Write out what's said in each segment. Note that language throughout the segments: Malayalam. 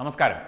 നമസ്കാരം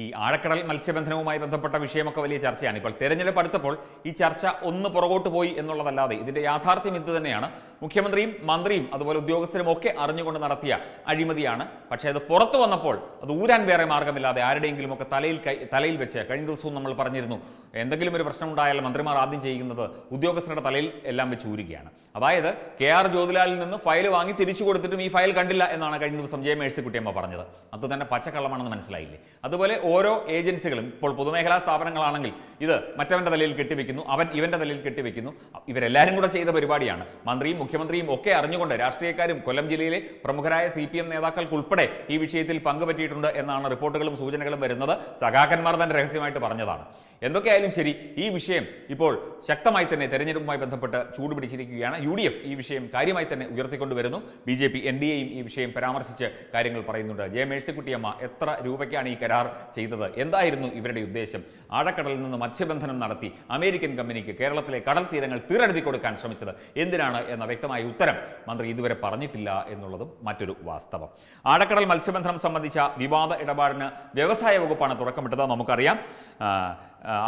ഈ ആഴക്കടൽ മത്സ്യബന്ധനവുമായി ബന്ധപ്പെട്ട വിഷയമൊക്കെ വലിയ ചർച്ചയാണ്. ഇപ്പോൾ തെരഞ്ഞെടുപ്പ് അടുത്തപ്പോൾ ഈ ചർച്ച ഒന്ന് പുറകോട്ട് പോയി എന്നുള്ളതല്ലാതെ ഇതിന്റെ യാഥാർത്ഥ്യം ഇത് തന്നെയാണ്. മുഖ്യമന്ത്രിയും മന്ത്രിയും അതുപോലെ ഉദ്യോഗസ്ഥരും ഒക്കെ അറിഞ്ഞുകൊണ്ട് നടത്തിയ അഴിമതിയാണ്. പക്ഷേ അത് പുറത്തു വന്നപ്പോൾ അത് ഊരാൻ വേറെ മാർഗമില്ലാതെ ആരുടെയെങ്കിലും ഒക്കെ തലയിൽ തലയിൽ വെച്ച് കഴിഞ്ഞ ദിവസവും നമ്മൾ പറഞ്ഞിരുന്നു എന്തെങ്കിലും ഒരു പ്രശ്നം ഉണ്ടായാൽ മന്ത്രിമാർ ആദ്യം ചെയ്യുന്നത് ഉദ്യോഗസ്ഥരുടെ തലയിൽ എല്ലാം വെച്ച് ഊരുകയാണ്. അതായത് കെ ആർ ജ്യോതിലാലിൽ നിന്ന് ഫയൽ വാങ്ങി തിരിച്ചു കൊടുത്തിട്ടും ഈ ഫയൽ കണ്ടില്ല എന്നാണ് കഴിഞ്ഞ ദിവസം ജെ മേഴ്സിക്കുട്ടിയമ്മ പറഞ്ഞത്. അത് തന്നെ പച്ചക്കള്ളമാണെന്ന് മനസ്സിലായില്ലേ? അതുപോലെ ഓരോ ഏജൻസികളും ഇപ്പോൾ പൊതുമേഖലാ സ്ഥാപനങ്ങളാണെങ്കിൽ ഇത് മറ്റവന്റെ തലയിൽ കെട്ടിവെക്കുന്നു അവൻ ഇവന്റെ തലയിൽ കെട്ടിവെക്കുന്നു. ഇവരെല്ലാവരും കൂടെ ചെയ്ത പരിപാടിയാണ്. മന്ത്രിയും മുഖ്യമന്ത്രിയും ഒക്കെ അറിഞ്ഞുകൊണ്ട് രാഷ്ട്രീയക്കാരും കൊല്ലം ജില്ലയിലെ പ്രമുഖരായ സി പി എം നേതാക്കൾക്കുൾപ്പെടെ ഈ വിഷയത്തിൽ പങ്കുപറ്റിയിട്ടുണ്ട് എന്നാണ് റിപ്പോർട്ടുകളും സൂചനകളും വരുന്നത്. സഖാക്കന്മാർ തന്നെ രഹസ്യമായിട്ട് പറഞ്ഞതാണ്. എന്തൊക്കെയായാലും ശരി ഈ വിഷയം ഇപ്പോൾ ശക്തമായി തന്നെ തെരഞ്ഞെടുപ്പുമായി ബന്ധപ്പെട്ട് ചൂടുപിടിച്ചിരിക്കുകയാണ്. യു ഡി എഫ് ഈ വിഷയം കാര്യമായി തന്നെ ഉയർത്തിക്കൊണ്ടുവരുന്നു. B J P N D എയും ഈ വിഷയം പരാമർശിച്ച് കാര്യങ്ങൾ പറയുന്നുണ്ട്. ജെ മേഴ്സിക്കുട്ടിയമ്മ എത്ര രൂപയ്ക്കാണ് ഈ കരാർ? ചെയ്തത്. എന്തായിരുന്നു ഇവരുടെ ഉദ്ദേശം? ആഴക്കടലിൽ നിന്ന് മത്സ്യബന്ധനം നടത്തി അമേരിക്കൻ കമ്പനിക്ക് കേരളത്തിലെ കടൽ തീരങ്ങൾ തീരെഴുതി കൊടുക്കാൻ ശ്രമിച്ചത് എന്തിനാണ് എന്ന വ്യക്തമായ ഉത്തരം മന്ത്രി ഇതുവരെ പറഞ്ഞിട്ടില്ല എന്നുള്ളതും മറ്റൊരു വാസ്തവം. ആഴക്കടൽ മത്സ്യബന്ധനം സംബന്ധിച്ച വിവാദ ഇടപാടിന് വ്യവസായ വകുപ്പാണ് തുടക്കമിട്ടത്. നമുക്കറിയാം.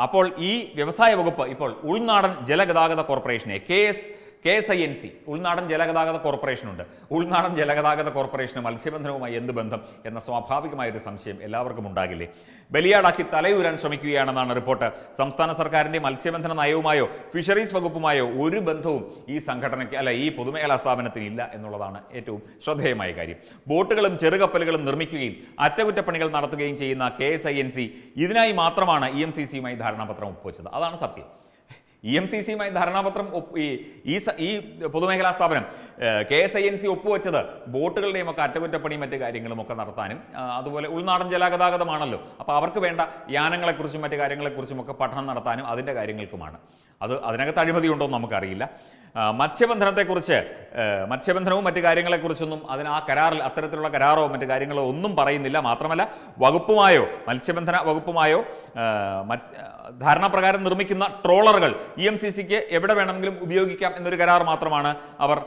അപ്പോൾ ഈ വ്യവസായ വകുപ്പ് ഇപ്പോൾ ഉൾനാടൻ ജലഗതാഗത കോർപ്പറേഷനെ K S K S I N C ഉൾനാടൻ ജലഗതാഗത കോർപ്പറേഷനുണ്ട് ഉൾനാടൻ ജലഗതാഗത കോർപ്പറേഷന് മത്സ്യബന്ധനവുമായി എന്ത് ബന്ധം എന്ന സ്വാഭാവികമായ ഒരു സംശയം എല്ലാവർക്കും ഉണ്ടാകില്ലേ? ബലിയാടാക്കി തലയൂരാൻ ശ്രമിക്കുകയാണെന്നാണ് റിപ്പോർട്ട്. സംസ്ഥാന സർക്കാരിന്റെ മത്സ്യബന്ധന നയവുമായോ ഫിഷറീസ് വകുപ്പുമായോ ഒരു ബന്ധവും ഈ സംഘടനയ്ക്ക് അല്ല ഈ പൊതുമേഖലാ സ്ഥാപനത്തിന് ഇല്ല എന്നുള്ളതാണ് ഏറ്റവും ശ്രദ്ധേയമായ കാര്യം. ബോട്ടുകളും ചെറുകപ്പലുകളും നിർമ്മിക്കുകയും അറ്റകുറ്റപ്പണികൾ നടത്തുകയും ചെയ്യുന്ന K S I N C ഇതിനായി മാത്രമാണ് ഇ എം സി സിയുമായി ധാരണാപത്രം ഒപ്പുവെച്ചത്. അതാണ് സത്യം. ഇ എം സി സിയുമായി ധാരണാപത്രം ഈ ഈ പൊതുമേഖലാ സ്ഥാപനം K S I N C ഒപ്പുവെച്ചത് ബോട്ടുകളുടെയും ഒക്കെ അറ്റകുറ്റപ്പണിയും മറ്റു കാര്യങ്ങളും ഒക്കെ നടത്താനും അതുപോലെ ഉൾനാടൻ ജലഗതാഗതമാണല്ലോ. അപ്പോൾ അവർക്ക് വേണ്ട യാനങ്ങളെക്കുറിച്ചും മറ്റു കാര്യങ്ങളെക്കുറിച്ചും ഒക്കെ പഠനം നടത്താനും അതിന്റെ കാര്യങ്ങൾക്കുമാണ്. അത് അതിനകത്ത് അഴിമതി ഉണ്ടോ എന്ന് നമുക്കറിയില്ല. മത്സ്യബന്ധനത്തെക്കുറിച്ച് മത്സ്യബന്ധനവും മറ്റു കാര്യങ്ങളെക്കുറിച്ചൊന്നും അതിന് ആ കരാറിൽ അത്തരത്തിലുള്ള കരാറോ മറ്റു കാര്യങ്ങളോ ഒന്നും പറയുന്നില്ല. മാത്രമല്ല വകുപ്പുമായോ മത്സ്യബന്ധന വകുപ്പുമായോ ധാരണാപ്രകാരം നിർമ്മിക്കുന്ന ട്രോളറുകൾ ഇ എം സി സിക്ക് എവിടെ വേണമെങ്കിലും ഉപയോഗിക്കാം എന്നൊരു കരാർ മാത്രമാണ് അവർ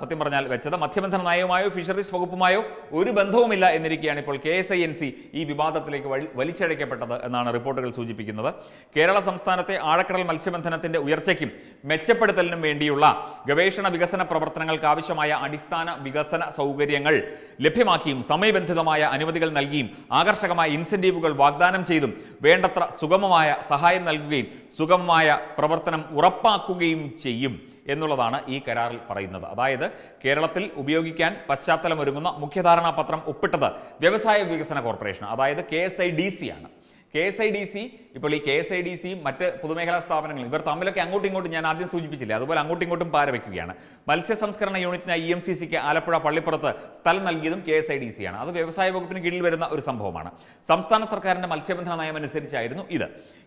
സത്യം പറഞ്ഞാൽ വെച്ചത്. മത്സ്യബന്ധന നയവുമായോ ഫിഷറീസ് വകുപ്പുമായോ ഒരു ബന്ധവുമില്ല എന്നിരിക്കുകയാണ് ഇപ്പോൾ K S I N C ഈ വിവാദത്തിലേക്ക് വഴി വലിച്ചഴക്കപ്പെട്ടത് എന്നാണ് റിപ്പോർട്ടുകൾ സൂചിപ്പിക്കുന്നത്. കേരള സംസ്ഥാനത്തെ ആഴക്കടൽ മത്സ്യബന്ധനത്തിന്റെ ഉയർച്ചയ്ക്കും മെച്ചപ്പെടുത്തലിനും വേണ്ടിയുള്ള ഗവേഷണ വികസന പ്രവർത്തനങ്ങൾക്ക് ആവശ്യമായ അടിസ്ഥാന വികസന സൗകര്യങ്ങൾ ലഭ്യമാക്കിയും സമയബന്ധിതമായ അനുമതികൾ നൽകിയും ആകർഷകമായ ഇൻസെന്റീവുകൾ വാഗ്ദാനം ചെയ്തും വേണ്ടത്ര സുഗമമായ സഹായം നൽകുകയും സുഗമമായ പ്രവർത്തനം ഉറപ്പാക്കുകയും ചെയ്യും എന്നുള്ളതാണ് ഈ കരാറിൽ പറയുന്നത്. അതായത് കേരളത്തിൽ ഉപയോഗിക്കാൻ പശ്ചാത്തലമൊരുങ്ങുന്ന മുഖ്യധാരണാപത്രം ഒപ്പിട്ടത് വ്യവസായ വികസന കോർപ്പറേഷൻ അതായത് K S I D C ആണ്. K S I D C ഇപ്പോൾ ഈ കെ എസ് ഐ ഡി സിയും മറ്റ് പൊതുമേഖലാ സ്ഥാപനങ്ങളും ഇവർ തമ്മിലൊക്കെ അങ്ങോട്ടും ഇങ്ങോട്ടും ഞാൻ ആദ്യം സൂചിപ്പിച്ചില്ലേ? അതുപോലെ അങ്ങോട്ടും ഇങ്ങോട്ടും പാര വയ്ക്കുകയാണ് മത്സ്യ സംസ്കരണ യൂണിറ്റിന് ഇ എം സി സിക്ക് ആലപ്പുഴ പള്ളിപ്പുറത്ത് സ്ഥലം നൽകിയതും K S I D C ആണ്. അത് വ്യവസായ വകുപ്പിന് കീഴിൽ വരുന്ന ഒരു സംഭവമാണ്. സംസ്ഥാന സർക്കാരിന്റെ മത്സ്യബന്ധന നയം അനുസരിച്ചായിരുന്നു ഇത്.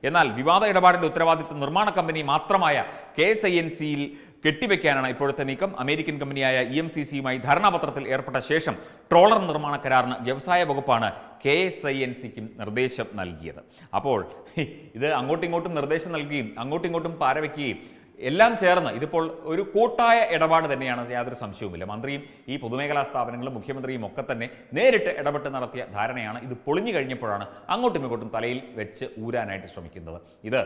എന്നാൽ വിവാദ ഇടപാടിന്റെ ഉത്തരവാദിത്വം നിർമ്മാണ കമ്പനി മാത്രമായ കെ എസ് ഐ എൻ സിയിൽ കെട്ടിവെക്കാനാണ് ഇപ്പോഴത്തെ നീക്കം. അമേരിക്കൻ കമ്പനിയായ ഇ എം സി സിയുമായി ധാരണാപത്രത്തിൽ ഏർപ്പെട്ട ശേഷം ട്രോളർ നിർമ്മാണ കരാറിന് വ്യവസായ വകുപ്പാണ് കെ എസ് ഐ എൻ സിക്കും നിർദ്ദേശം നൽകിയത്. അപ്പോൾ ഇത് അങ്ങോട്ടും ഇങ്ങോട്ടും നിർദ്ദേശം നൽകുകയും അങ്ങോട്ടും ഇങ്ങോട്ടും പാരവയ്ക്കുകയും എല്ലാം ചേർന്ന് ഇതിപ്പോൾ ഒരു കൂട്ടായ ഇടപാട് തന്നെയാണ് യാതൊരു സംശയവുമില്ല. മന്ത്രിയും ഈ പൊതുമേഖലാ സ്ഥാപനങ്ങളും മുഖ്യമന്ത്രിയും ഒക്കെ തന്നെ നേരിട്ട് ഇടപെട്ട് നടത്തിയ ധാരണയാണ് ഇത് പൊളിഞ്ഞു കഴിഞ്ഞപ്പോഴാണ് അങ്ങോട്ടും ഇങ്ങോട്ടും തലയിൽ വെച്ച് ഊരാനായിട്ട് ശ്രമിക്കുന്നത്. ഇത്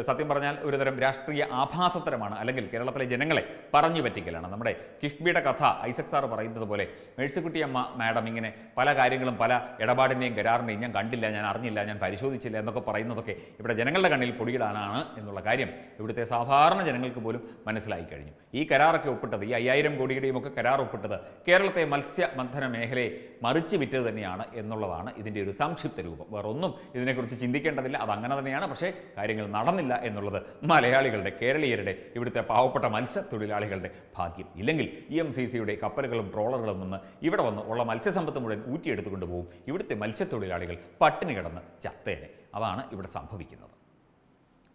സത്യം പറഞ്ഞാൽ ഒരുതരം രാഷ്ട്രീയ ആഭാസത്തരമാണ്. അല്ലെങ്കിൽ കേരളത്തിലെ ജനങ്ങളെ പറഞ്ഞു പറ്റിക്കലാണ്. നമ്മുടെ കിഫ്ബിയുടെ കഥ ഐസക് സാർ പറയുന്നത് പോലെ മേഴ്സിക്കുട്ടിയമ്മ മാഡം ഇങ്ങനെ പല കാര്യങ്ങളും പല ഇടപാടിന്റെയും കരാറിന്റെയും ഞാൻ കണ്ടില്ല ഞാൻ അറിഞ്ഞില്ല ഞാൻ പരിശോധിച്ചില്ല എന്നൊക്കെ പറയുന്നതൊക്കെ ഇവിടെ ജനങ്ങളുടെ കണ്ണിൽ പൊടിയിടാനാണ് എന്നുള്ള കാര്യം ഇവിടുത്തെ സാധാരണ ജനങ്ങൾക്ക് പോലും മനസ്സിലായി കഴിഞ്ഞു. ഈ കരാറൊക്കെ ഒപ്പിട്ടത് ഈ അയ്യായിരം കോടിയുടെയും ഒക്കെ കരാർ ഒപ്പിട്ടത് കേരളത്തെ മത്സ്യബന്ധന മേഖലയെ മറിച്ച് വിറ്റത് തന്നെയാണ് എന്നുള്ളതാണ് ഇതിന്റെ ഒരു സംക്ഷിപ്ത രൂപം. വേറൊന്നും ഇതിനെക്കുറിച്ച് ചിന്തിക്കേണ്ടതില്ല. അത് അങ്ങനെ തന്നെയാണ്. പക്ഷേ കാര്യങ്ങൾ നടന്നില്ല എന്നുള്ളത് മലയാളികളുടെ കേരളീയരുടെ ഇവിടുത്തെ പാവപ്പെട്ട മത്സ്യത്തൊഴിലാളികളുടെ ഭാഗ്യം. ഇല്ലെങ്കിൽ ഇ എം സി സിയുടെ കപ്പലുകളും ട്രോളറുകളും നിന്ന് ഇവിടെ വന്ന് ഉള്ള മത്സ്യസമ്പത്ത് മുഴുവൻ ഊറ്റിയെടുത്തുകൊണ്ട് പോകും ഇവിടുത്തെ മത്സ്യത്തൊഴിലാളികൾ പട്ടിണി കിടന്ന് ചത്തേനെ. അതാണ് ഇവിടെ സംഭവിക്കുന്നത്.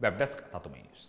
വെബ് ഡെസ്ക് തത്തുമൈ ന്യൂസ്.